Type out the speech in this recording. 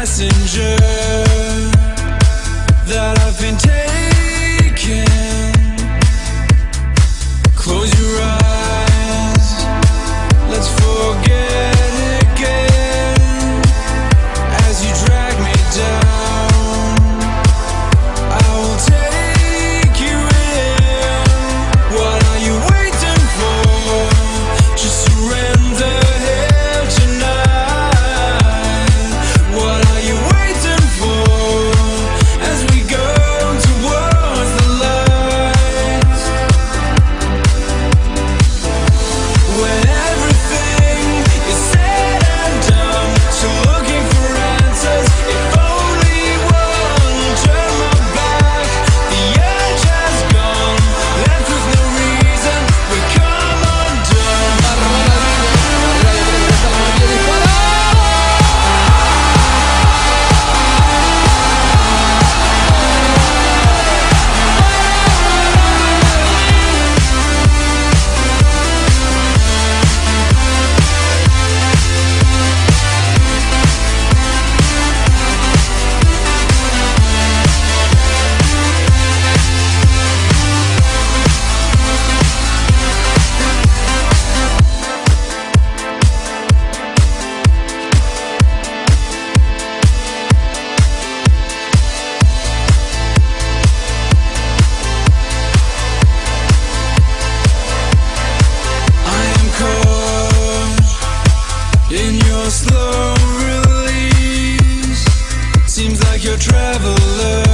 passenger slow release. Seems like you're traveling.